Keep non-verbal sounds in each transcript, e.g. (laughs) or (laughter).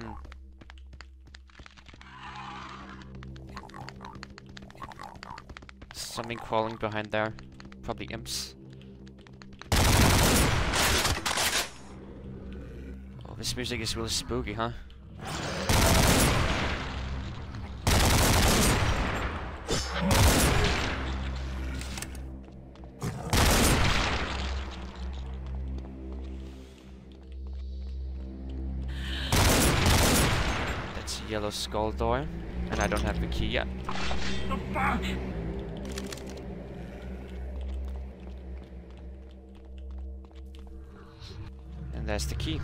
Hmm. Something crawling behind there. Probably imps. Oh, this music is really spooky, huh? That's skull door, and I don't have the key yet. The fuck? And there's the key.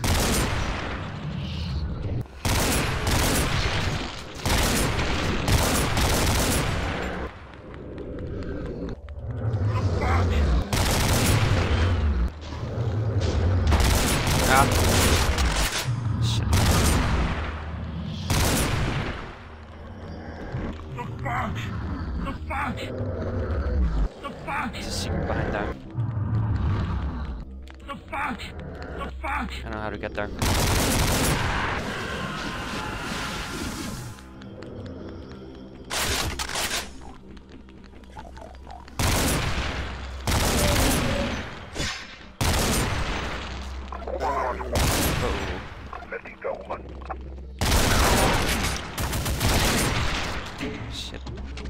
Shit.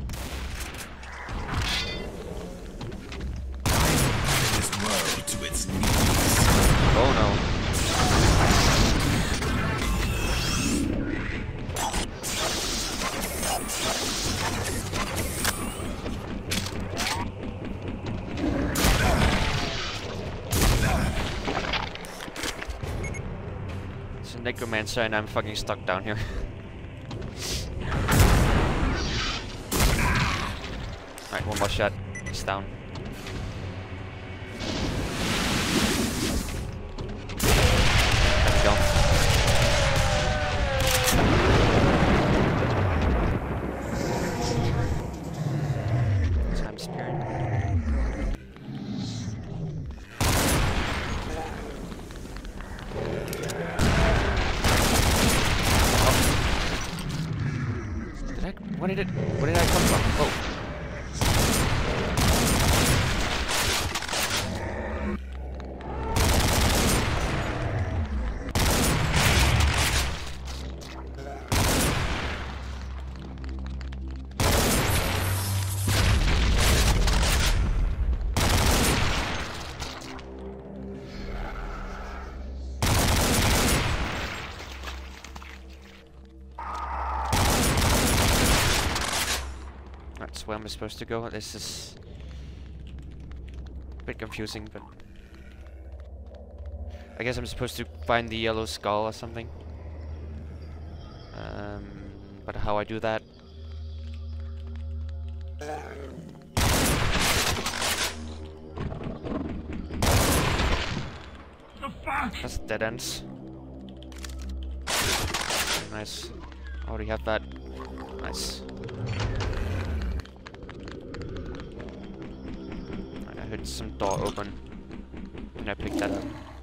Necromancer and I'm fucking stuck down here. (laughs) Alright, one more shot. He's down. That's where I'm supposed to go. This is a bit confusing, but I guess I'm supposed to find the yellow skull or something. Um, but how I do that? The fuck? That's dead ends. Nice. Already have that. Nice. I heard some door open. And I picked that up.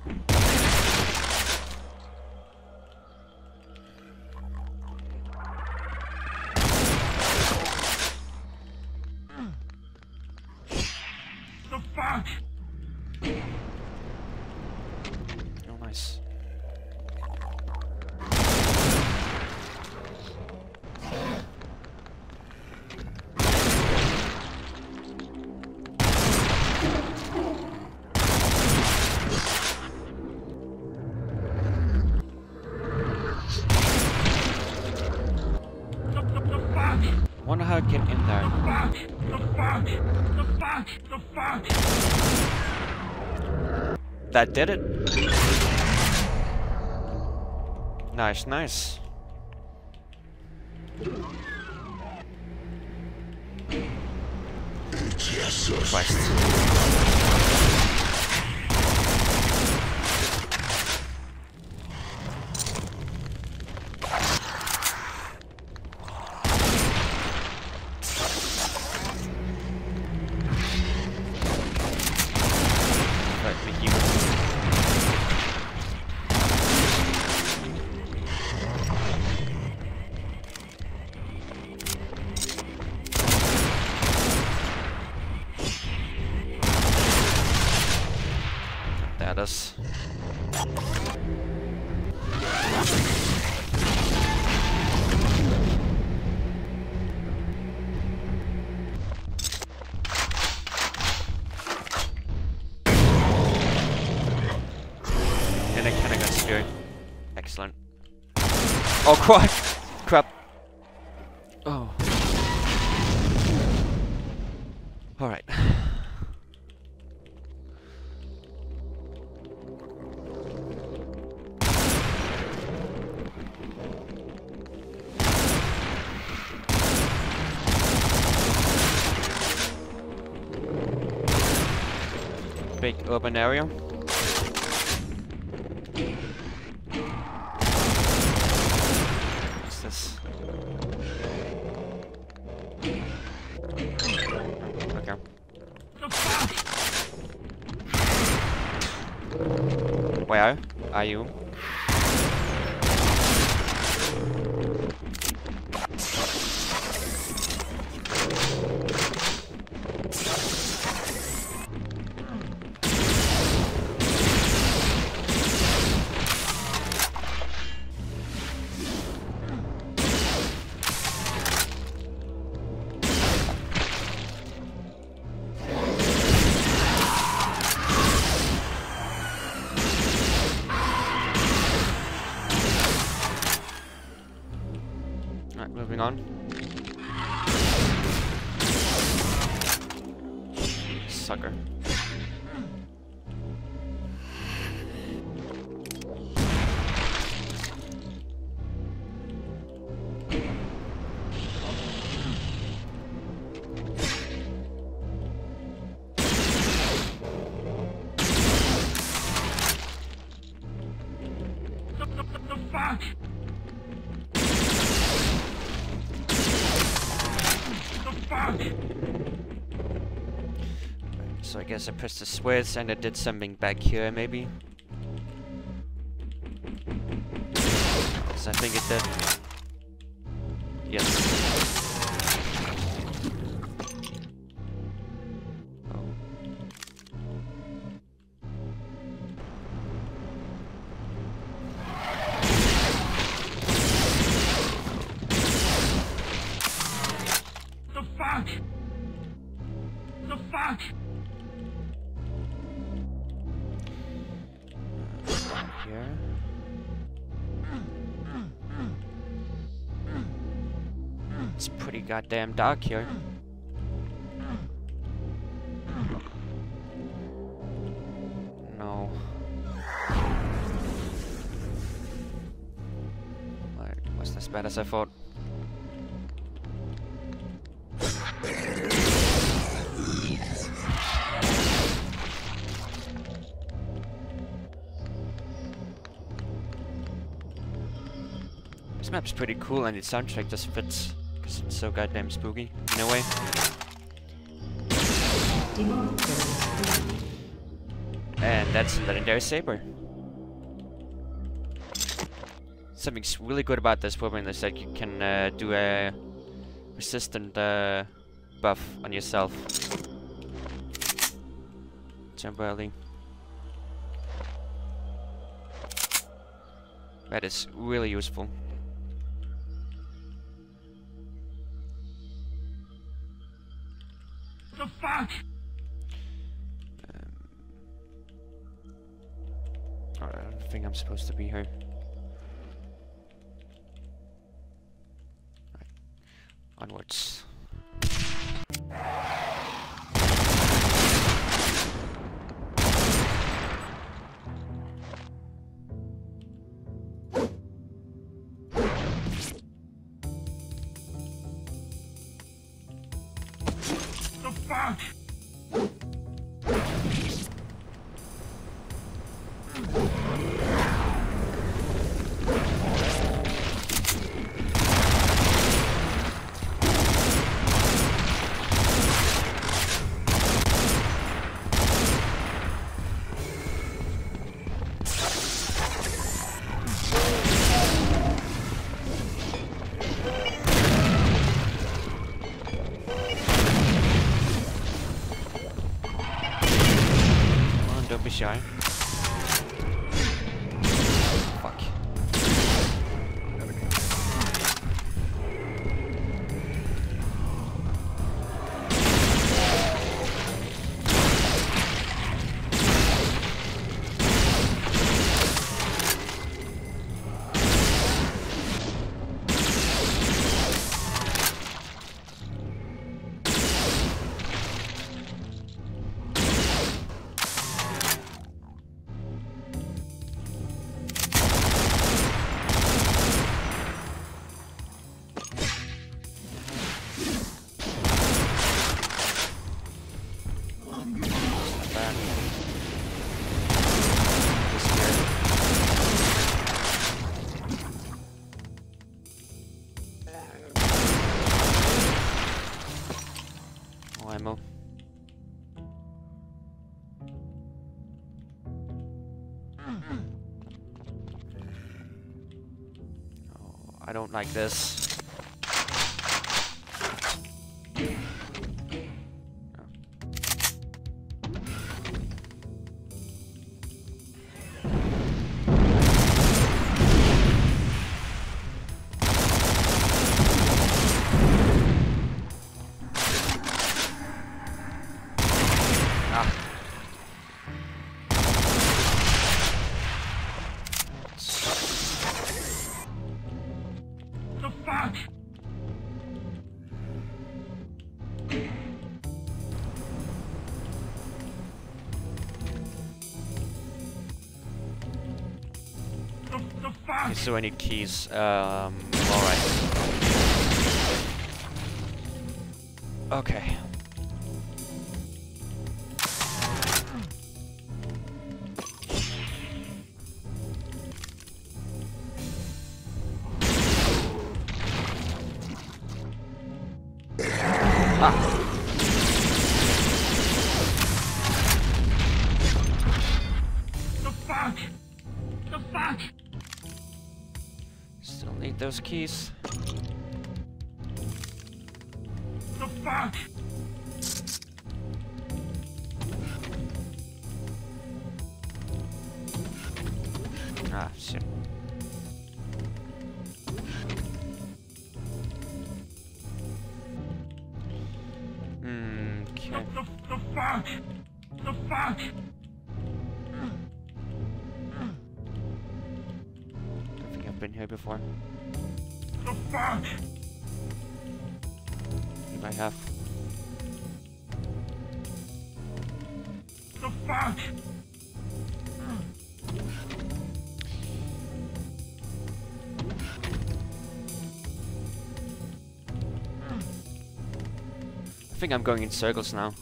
Did it. Nice, nice. Christ. Right, me human. Yeah, that's... And I kinda got scared. Excellent. Oh crap! Crap. Oh. Alright. Big open area. Where are you? Guess I pressed the switch and it did something back here, maybe? Goddamn dark here. No. Like, wasn't as bad as I thought. This map's pretty cool and its soundtrack just fits so goddamn spooky in a way. And that's legendary saber. Something's really good about this weapon is that you can uh, do a resistant uh, buff on yourself. Temporarily. That is really useful. Fuck? Alright, I don't think I'm supposed to be here. Right. Onwards. Like this. So I need keys. Um, alright. Okay. The fuck? The fuck? Need those keys. The fuck? Before. The fuck? Maybe I have. The fuck? I think I'm going in circles now.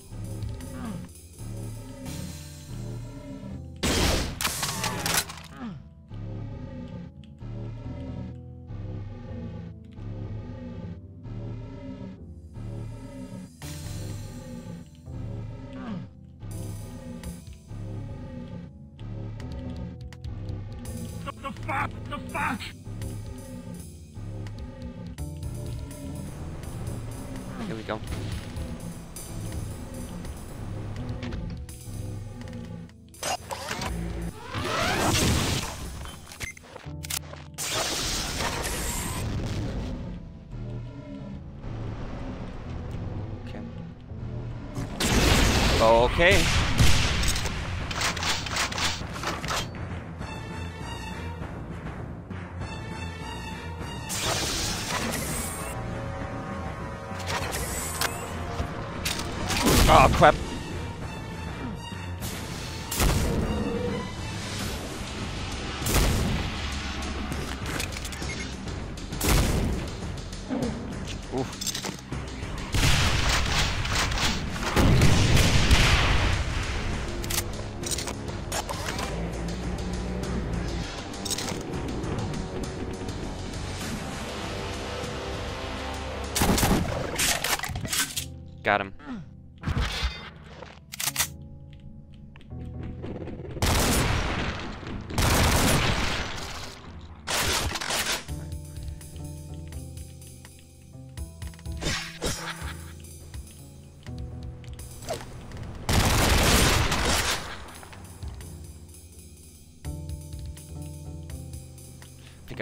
Okay.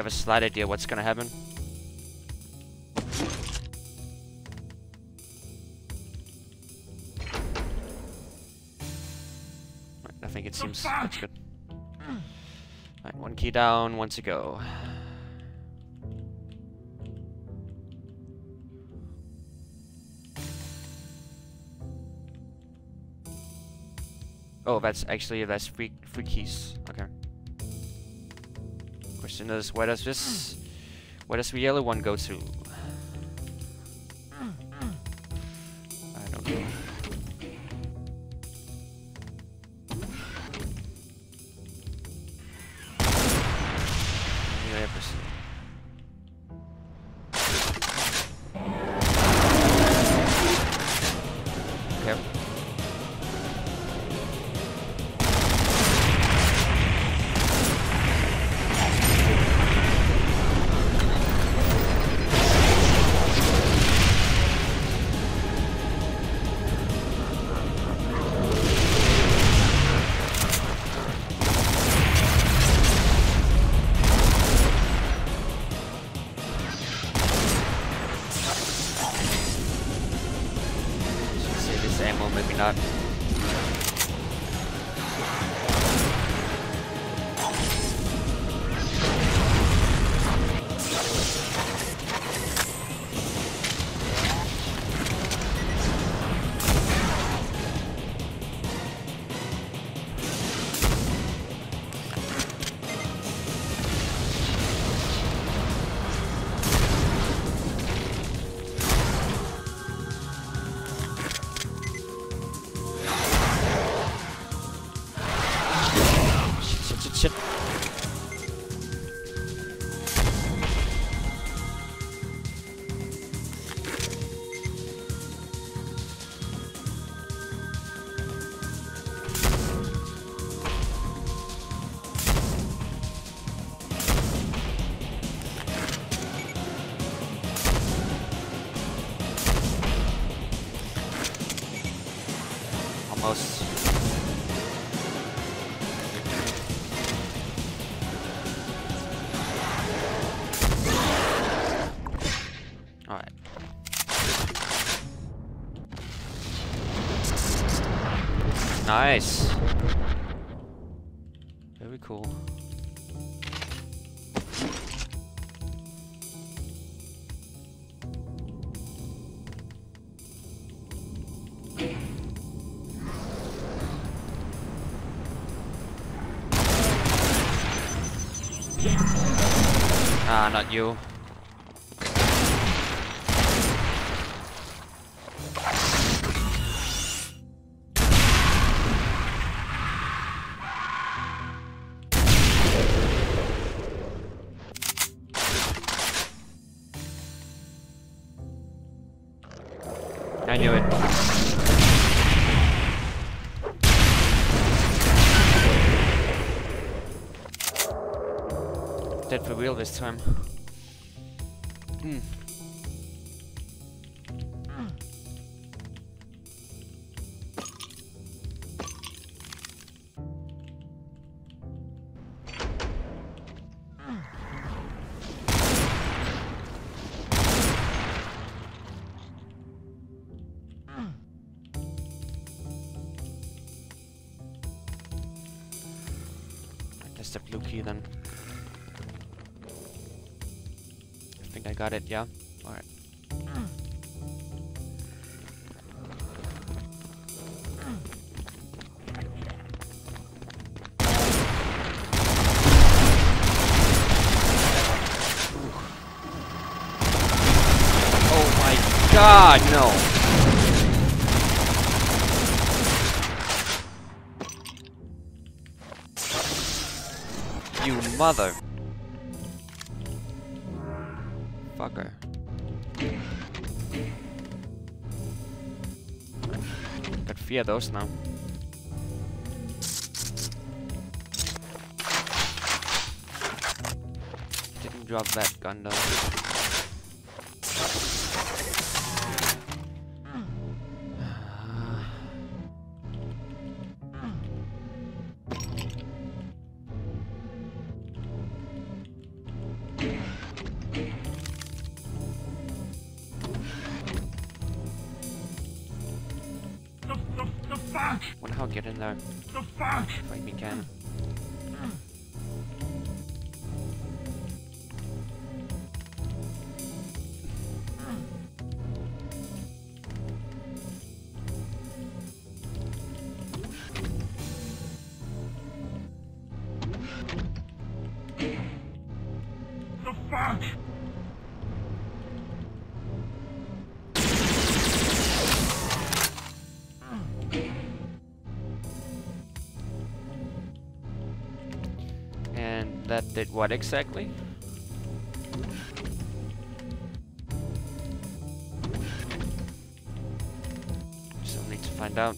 A slight idea what's gonna happen. Right, I think it seems that's good. Right, one key down, one to go. Oh, that's actually that's three three keys. Okay. Question is, where does this, where does the yellow one go to? Shit. Nice. Very this time. Hmm. That's the blue key then. Got it, yeah? Alright. Oh my god, no! You mother... Fear those now. Didn't drop that gun though. Wonder how to get in there. The fuck? If we can. What exactly? Still need to find out.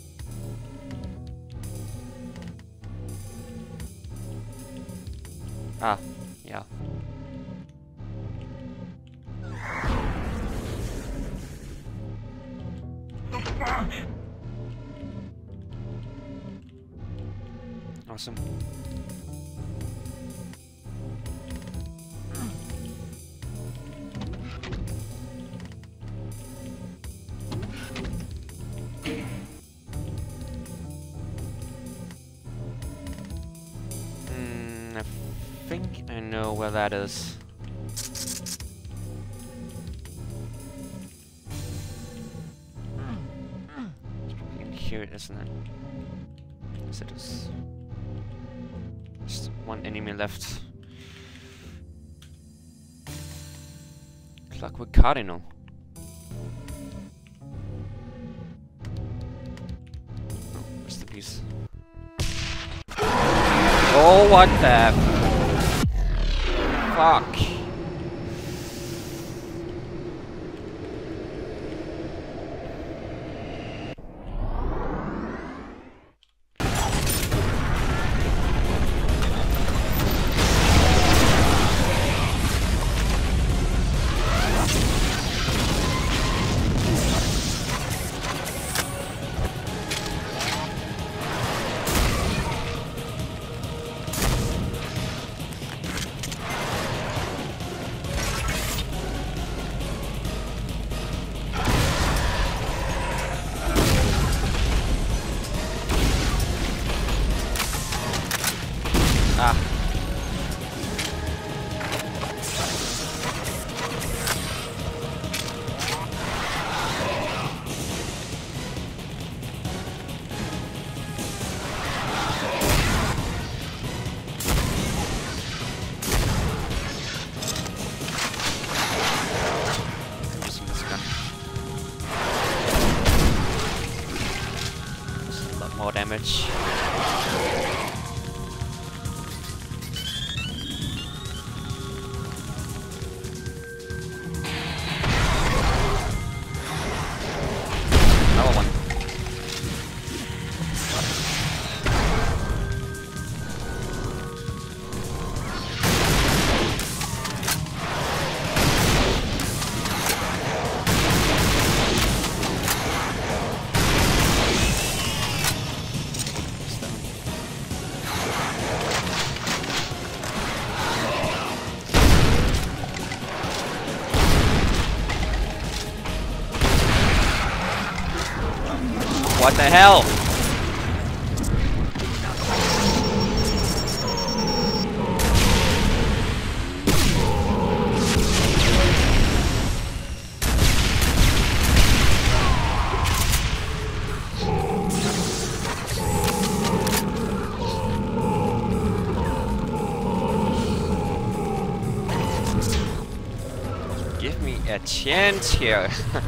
Just one enemy left. Clockwork Cardinal. Oh, rest in peace. Oh, what the... Fuck. The hell? Give me a chance here. (laughs)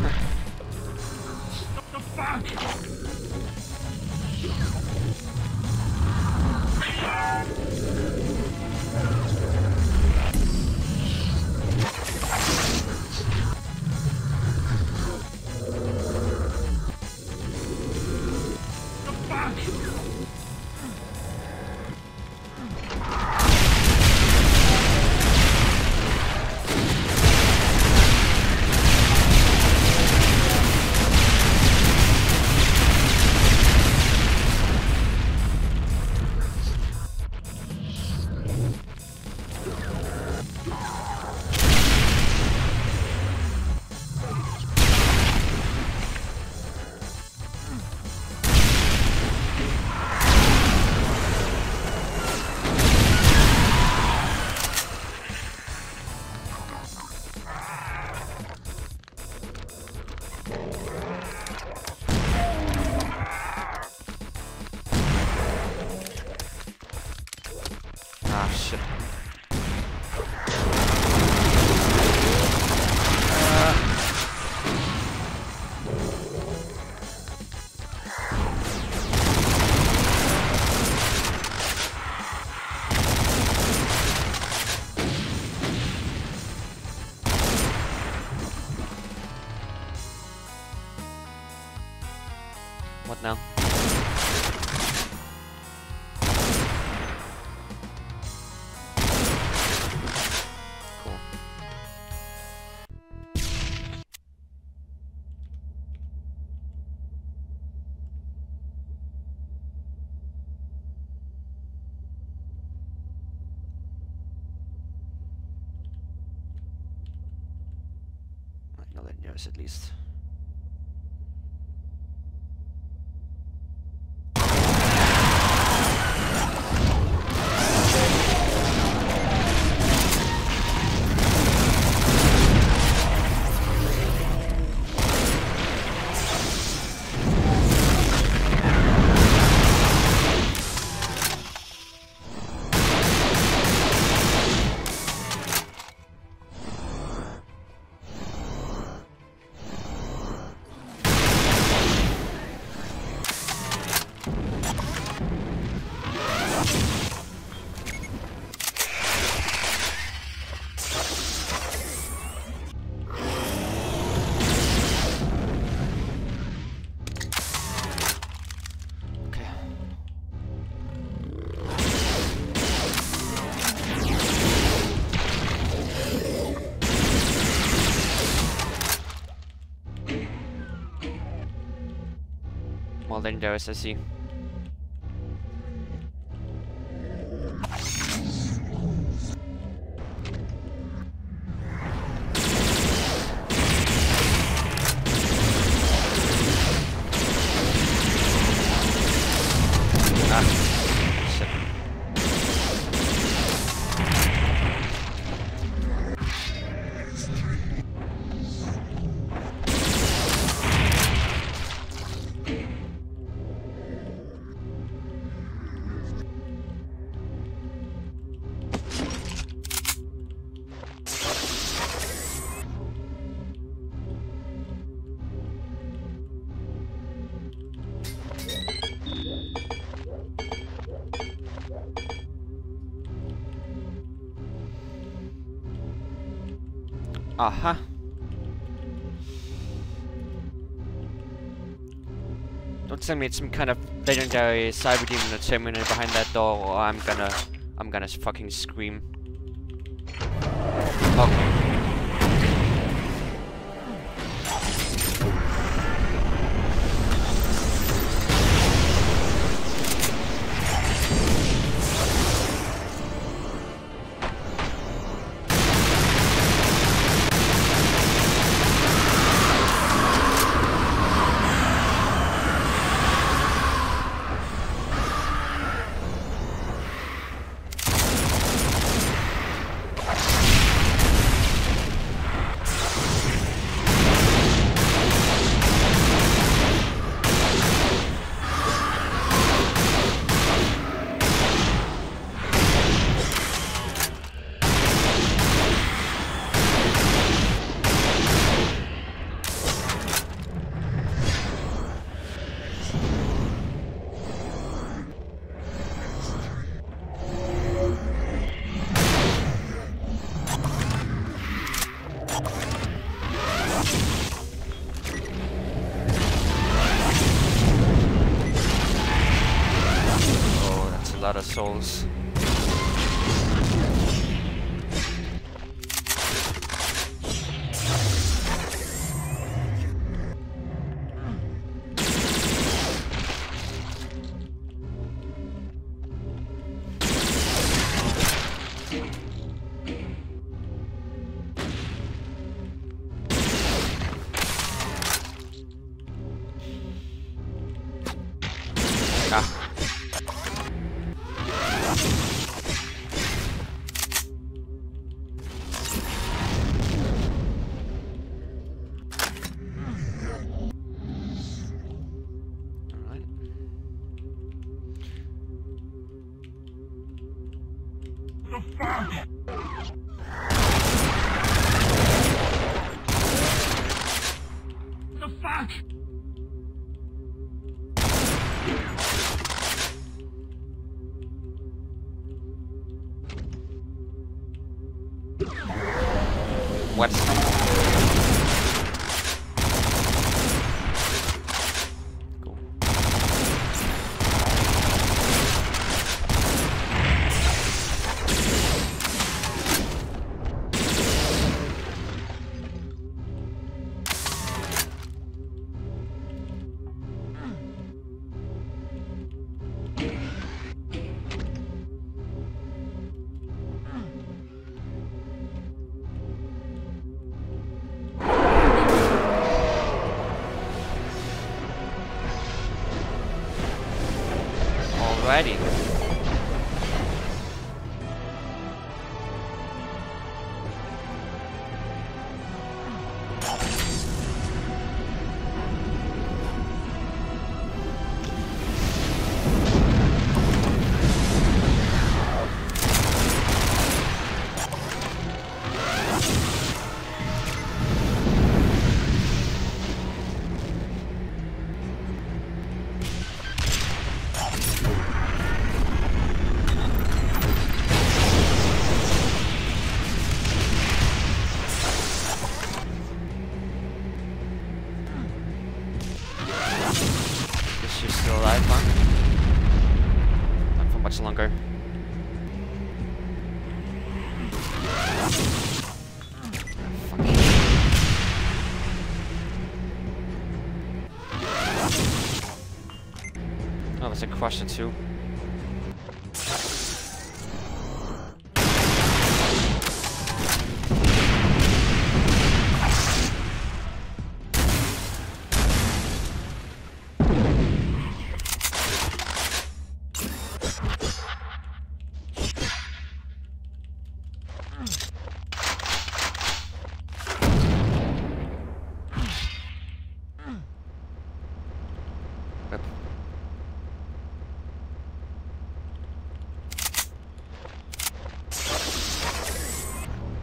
at least. All legendaries I see. Aha. Don't tell me it's some kind of legendary Cyberdemon or terminator behind that door, or I'm gonna, I'm gonna fucking scream. Lot of souls. A crusher too. Yep.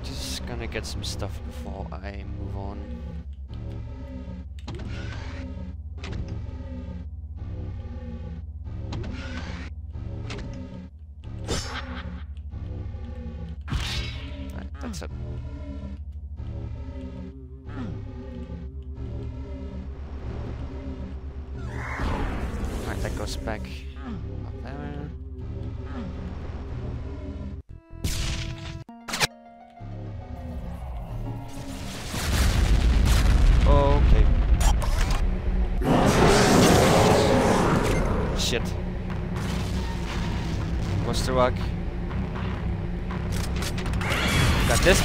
Just gonna get some stuff before I move on.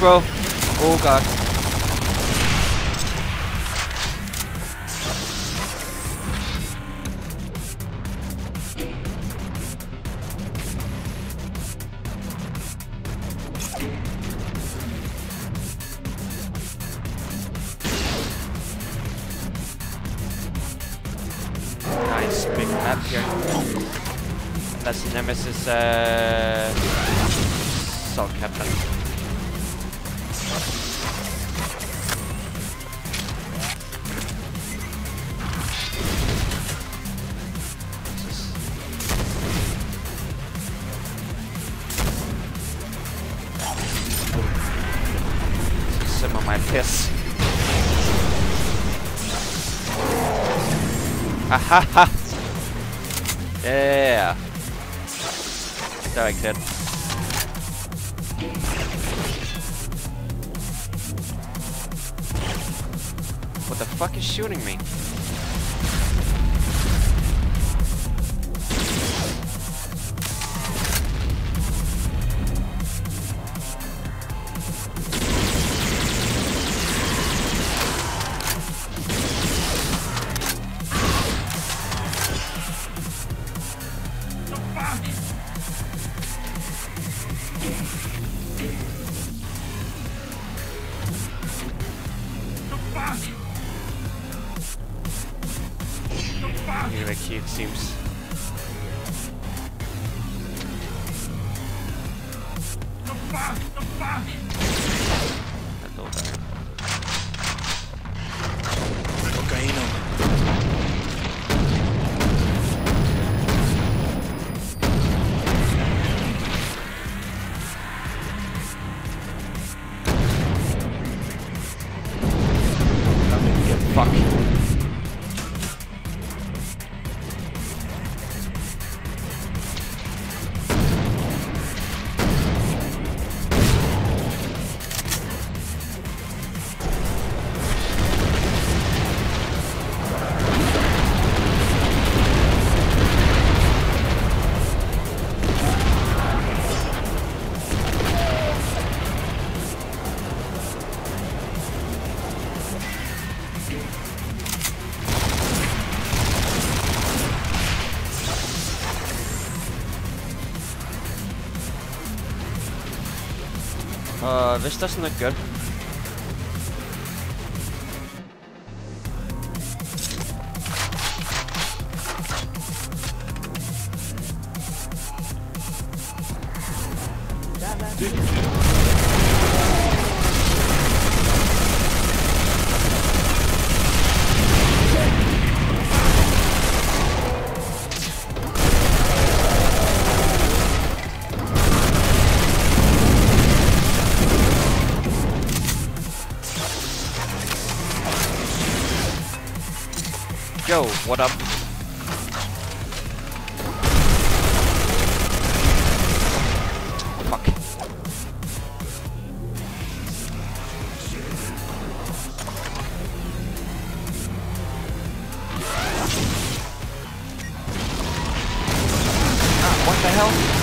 Bro. Oh god. Nice big map here. That's Nemesis uh (laughs) Yeah! Var ikke. What the fuck is shooting me? This doesn't look good. The hell?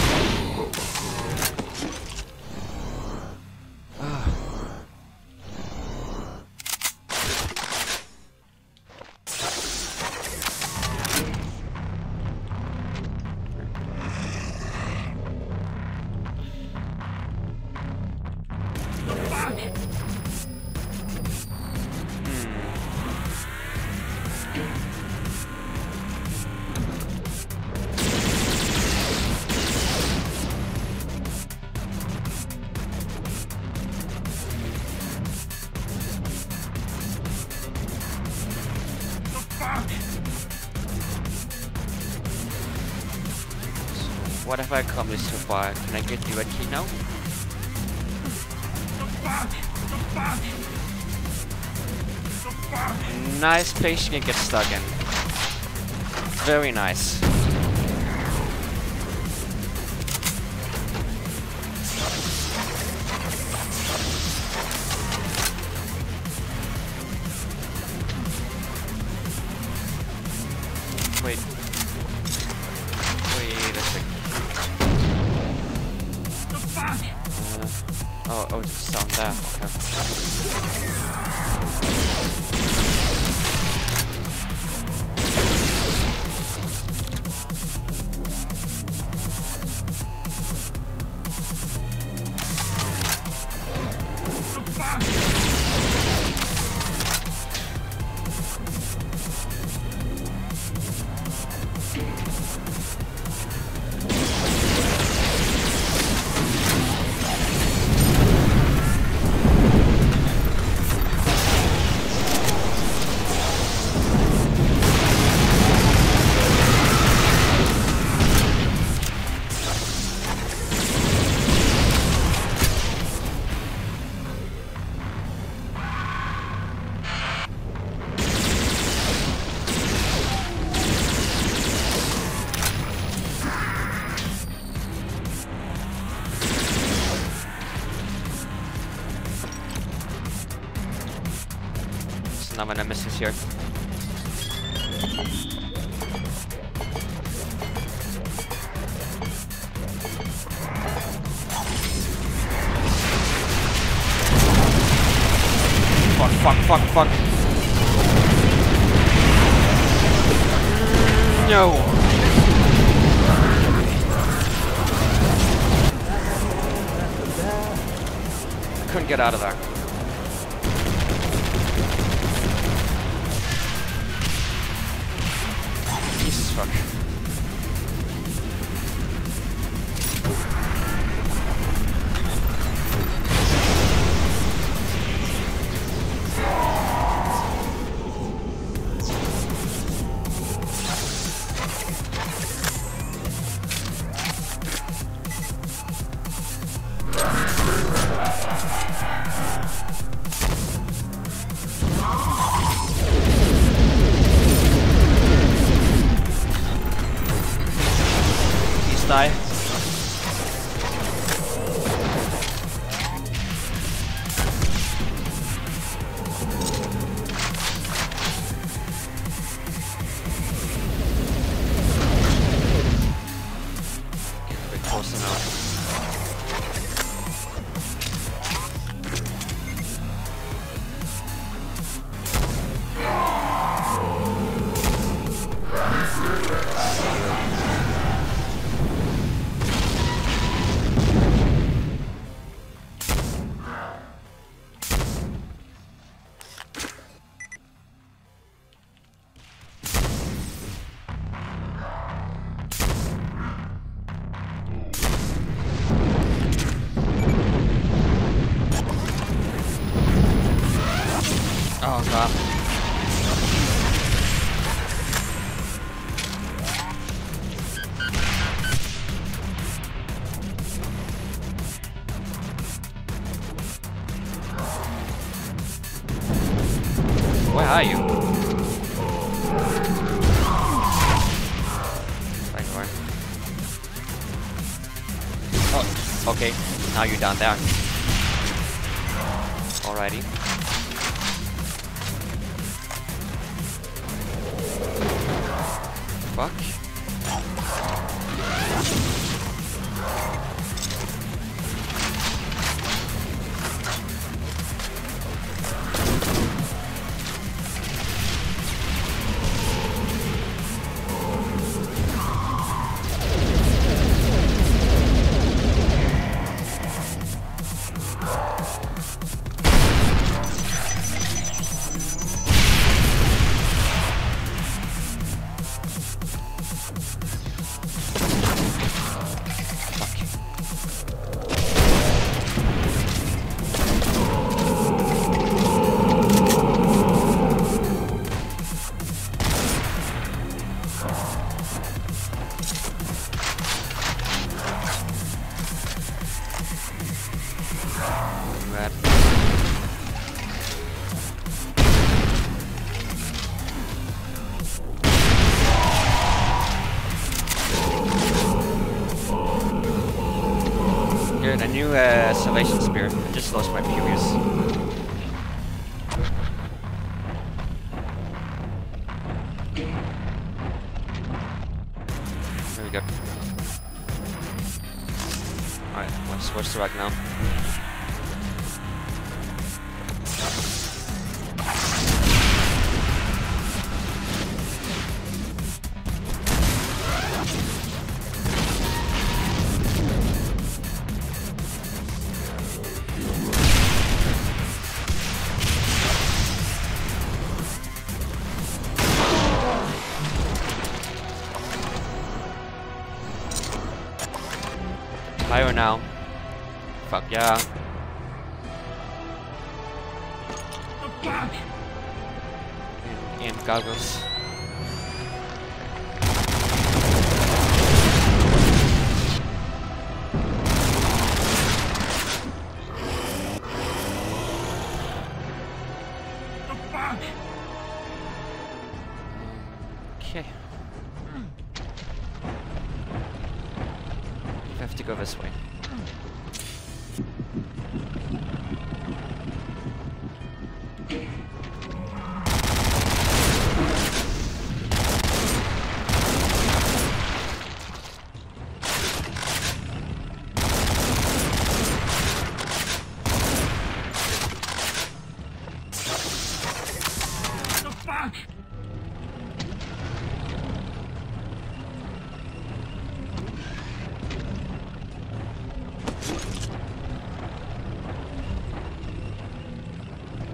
Have I accomplished so far? Can I get the red key now? Nice place you can get stuck in. Very nice. Now my nemesis here. Okay. Now you're down there. Alrighty. Alright, let's switch to right now. Yeah.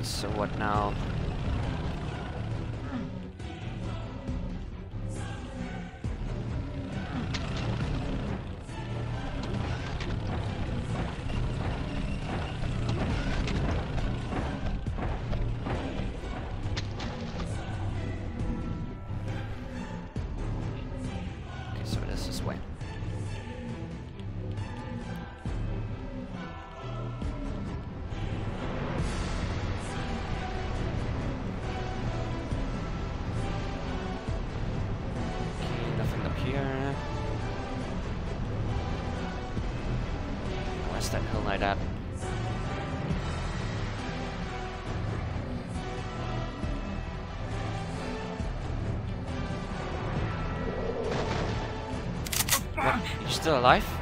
So what now? Still alive?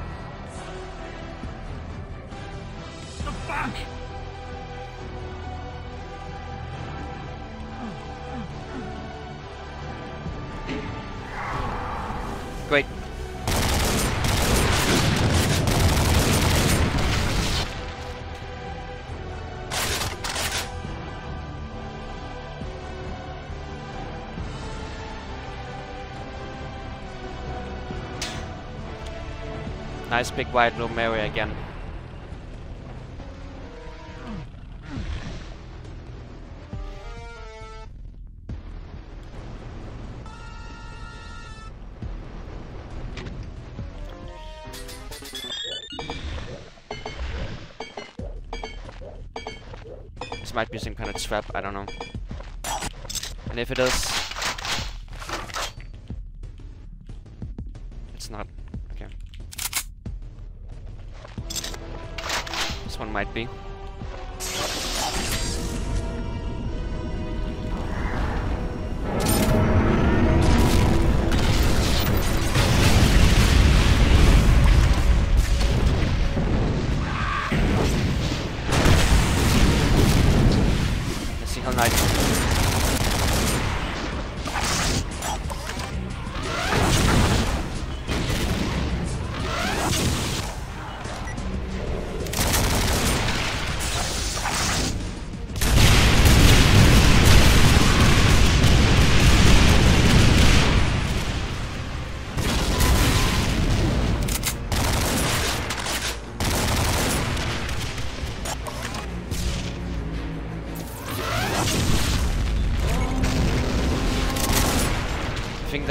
Nice big wide room area again. This might be some kind of trap, I don't know. And if it is... might be.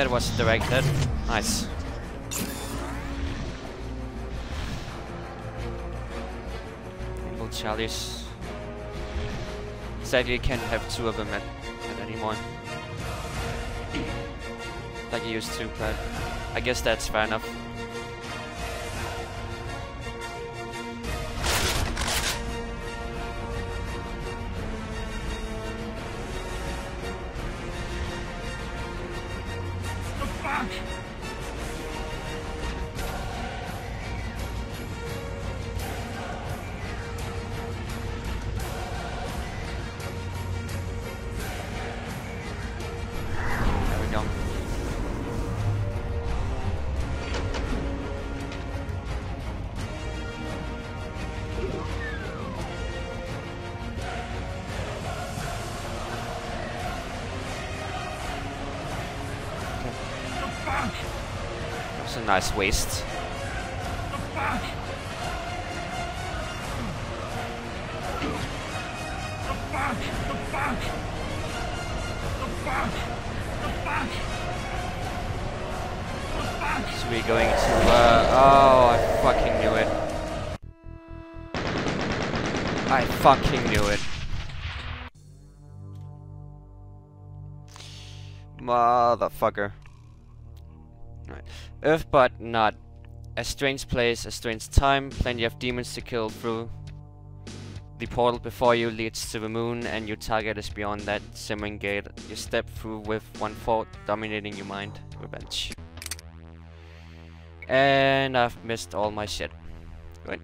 Was directed. Nice. Rainbow Chalice. Sadly, you can't have two of them at, at anymore. Like you used to, but I guess that's fair enough. Damn it! The back! So we're going to, uh, oh, I fucking knew it. I fucking knew it. Motherfucker. But not. A strange place, a strange time, plenty of demons to kill through. The portal before you leads to the moon, and your target is beyond that simmering gate. You step through with one thought dominating your mind. Revenge. And I've missed all my shit. Good.